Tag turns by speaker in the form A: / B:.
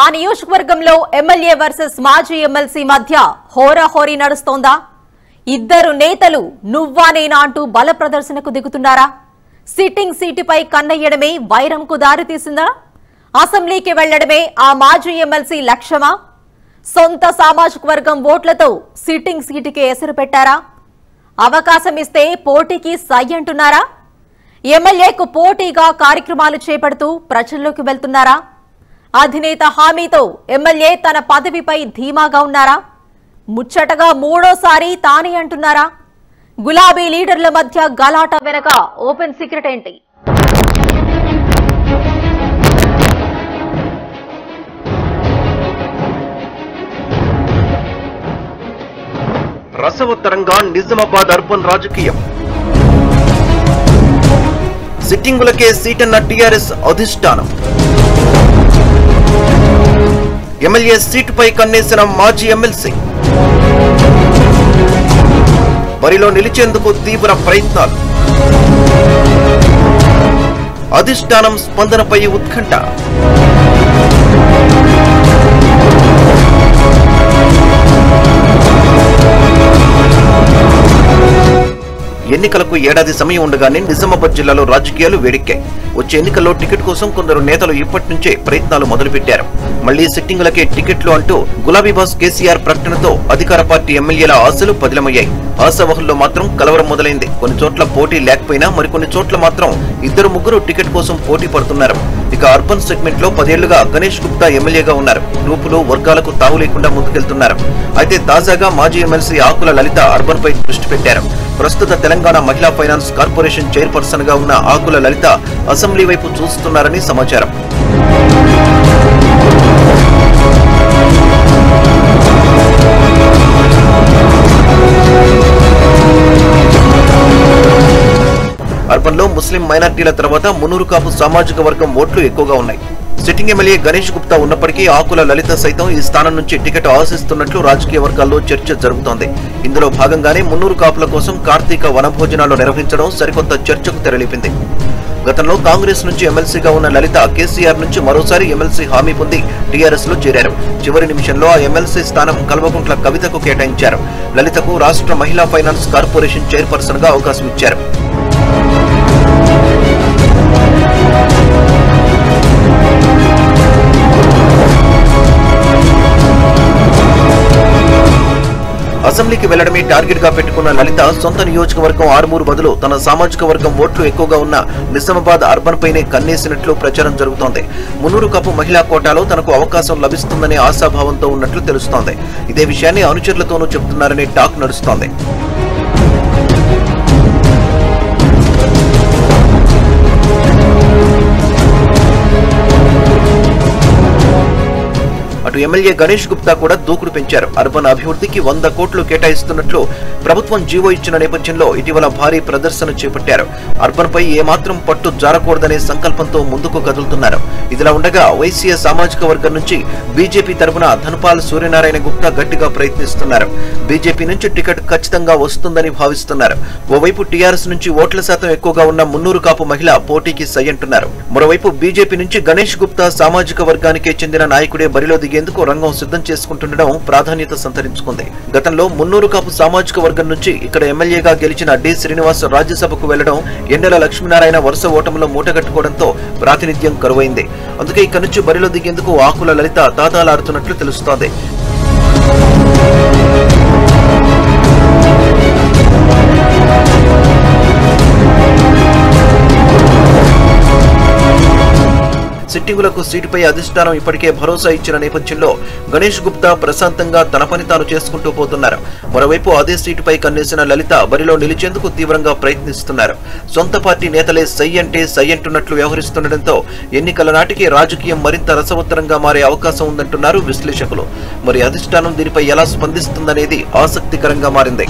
A: ఆ నియోజకవర్గంలో MLA versus మాజీ ఎమ్మెల్సీ మధ్య హోరాహోరీ నడుస్తోందా? ఇద్దరు నేతలు నువ్వా నేనా అంటూ బల ప్రదర్శనకు దిగుతున్నారా? సిట్టింగ్ సీటుపై కన్నయ్యడమే వైరంకు దారితీసిందా? అసెంబ్లీకి వెళ్ళడమే ఆ మాజీ ఎమ్మెల్సీ లక్ష్యమా? సొంత సామాజిక వర్గం ఓట్లతో సిట్టింగ్ సీటుకి ఎసరు పెట్టారా? అవకాశం ఇస్తే పోటీకి సై అంటున్నారా? ఎమ్మెల్యేకు పోటీగా కార్యక్రమాలు చేపడుతూ ప్రజల్లోకి వెళ్తున్నారా? అధినేత హామీతో ఎమ్మెల్యే తన పదవిపై ధీమాగా ఉన్నారా? ముచ్చటగా మూడోసారి తానే అంటున్నారా? గులాబీ లీడర్ల మధ్య గలాట వెనక ఓపెన్ సీక్రెట్ ఏంటి?
B: రసవత్తరంగా నిజామాబాద్ అర్బన్ రాజకీయం. సిట్టింగులకే సీటన్న టీఆర్ఎస్ అధిష్టానం. ఎమ్మెల్యే సీటుపై కన్నేసిన మాజీ ఎమ్మెల్సీ. బరిలో నిలిచేందుకు తీవ్ర ప్రయత్నాలు. అధిష్టానం స్పందనపై ఉత్కంఠ. ఎన్నికలకు ఏడాది సమయం ఉండగానే నిజామాబాద్ జిల్లాలో రాజకీయాలు వేడెక్కాయి. వచ్చే ఎన్నికల్లో టికెట్ కోసం కొందరు నేతలు ఇప్పటి నుంచే ప్రయత్నాలు మొదలుపెట్టారు. మళ్ళీ సిట్టింగులకే టికెట్లు అంటూ గులాబీ బాస్ కేసీఆర్ ప్రకటనతో అధికార పార్టీ ఎమ్మెల్యేల ఆశలు పదిలమయ్యాయి. ఆశావహుల్లో మాత్రం కలవరం మొదలైంది. కొన్ని చోట్ల పోటీ లేకపోయినా మరికొన్ని చోట్ల మాత్రం ఇద్దరు ముగ్గురు టికెట్ కోసం పోటీ పడుతున్నారు. ఇక అర్బన్ సెగ్మెంట్లో పదేళ్ళుగా గణేష్ గుప్తా ఎమ్మెల్యేగా ఉన్నారు. గ్రూపులు వర్గాలకు తావు లేకుండా ముందుకెళ్తున్నారు. అయితే తాజాగా మాజీ ఎమ్మెల్సీ ఆకుల లలిత అర్బన్ పై దృష్టి పెట్టారు. ప్రస్తుత తెలంగాణ మహిళా ఫైనాన్స్ కార్పొరేషన్ చైర్పర్సన్గా ఉన్న ఆకుల లలిత అసెంబ్లీ వైపు చూస్తున్నారని సమాచారం. అర్బన్లో ముస్లిం మైనార్టీల తర్వాత మునూరు కాపు సామాజిక వర్గం ఓట్లు ఎక్కువగా ఉన్నాయి. సిట్టింగ్ ఎమ్మెల్యే గణేష్ గుప్తా ఉన్నప్పటికీ ఆకుల లలిత సైతం ఈ స్థానం నుంచి టికెట్ ఆశిస్తున్నట్లు రాజకీయ వర్గాల్లో చర్చ జరుగుతోంది. ఇందులో భాగంగానే మున్నూరు కాపుల కోసం కార్తీక వనభోజనాలు నిర్వహించడం సరికొత్త చర్చకు తెరలిపింది. గతంలో కాంగ్రెస్ నుంచి ఎమ్మెల్సీగా ఉన్న లలిత కేసీఆర్ నుంచి మరోసారి ఎమ్మెల్సీ హామీ పొంది టీఆర్ఎస్లో చేరారు. చివరి నిమిషంలో ఆ ఎమ్మెల్సీ స్థానం కల్వకుంట్ల కవితకు కేటాయించారు. లలితకు రాష్ట్ర మహిళా ఫైనాన్స్ కార్పొరేషన్ చైర్పర్సన్గా అవకాశం ఇచ్చారు. అసెంబ్లీకి వెళ్ళడమే టార్గెట్గా పెట్టుకున్న లలిత సొంత నియోజకవర్గం ఆరుమూరు బదులు తన సామాజిక వర్గం ఓట్లు ఎక్కువగా ఉన్న నిజామాబాద్ అర్బన్ పైనే కన్నేసినట్లు ప్రచారం జరుగుతోంది. మున్నూరు కప్పు మహిళా కోటాలో తనకు అవకాశం లభిస్తుందనే ఆశాభావంతో ఉన్నట్లు తెలుస్తోంది. ఇదే విషయాన్ని అనుచరులతోనూ చెబుతున్నారనే టాక్ నడుస్తోంది. అటు ఎమ్మెల్యే గణేష్ గుప్తా కూడా దూకుడు పెంచారు. అర్బన్ అభివృద్ధికి వంద కోట్లు కేటాయిస్తున్నట్లు ప్రభుత్వం జీవో ఇచ్చిన నేపథ్యంలో ఇటీవల భారీ ప్రదర్శన చేపట్టారు. అర్బన్ పై ఏమాత్రం పట్టు జారకూడదనే సంకల్పంతో ముందుకు కదులుతున్నారు. ఇదిలా ఉండగా వైసీఏ సామాజిక వర్గం నుంచి బీజేపీ తరపున ధనపాల్ సూర్యనారాయణ గుప్తా గట్టిగా ప్రయత్నిస్తున్నారు. బీజేపీ నుంచి టికెట్ ఖచ్చితంగా వస్తుందని భావిస్తున్నారు. ఓవైపు టీఆర్ఎస్ నుంచి ఓట్ల శాతం ఎక్కువగా ఉన్న మున్నూరు కాపు మహిళ పోటీకి సై అంటున్నారు. మరోవైపు బీజేపీ నుంచి గణేష్ గుప్తా సామాజిక వర్గానికే చెందిన నాయకుడే బరిలో దిగేందుకు రంగం సిద్ధం చేసుకుంటుండడం ప్రాధాన్యత సంతరించుకుంది. గతంలో మున్నూరు కాపు సామాజిక వర్గం నుంచి ఇక్కడ ఎమ్మెల్యేగా గెలిచిన డి. శ్రీనివాస్ రాజ్యసభకు వెళ్ళడం ఎండల లక్ష్మీనారాయణ వరుస ఓటములో మూటగట్టుకోవడంతో ప్రాతినిధ్యం కరువైంది. అందుకే ఇక్కడి నుంచి బరిలో దిగేందుకు ఆకుల లలిత తాతాలాడుతున్నట్లు తెలుస్తోంది. సిట్టింగులకు సీటుపై అధిష్టానం ఇప్పటికే భరోసా ఇచ్చిన నేపథ్యంలో గణేష్ గుప్తా ప్రశాంతంగా తన పని తాను చేసుకుంటూ పోతున్నారు. మరోవైపు అదే సీటుపై కన్నేసిన లలిత బరిలో నిలిచేందుకు తీవ్రంగా ప్రయత్నిస్తున్నారు. సొంత పార్టీ నేతలే సై అంటే సై అంటున్నట్లు వ్యవహరిస్తుండటంతో ఎన్నికల నాటికి రాజకీయం మరింత రసవత్తరంగా మారే అవకాశం ఉందంటున్నారు విశ్లేషకులు. మరి అధిష్టానం దీనిపై ఎలా స్పందిస్తుందనేది ఆసక్తికరంగా మారింది.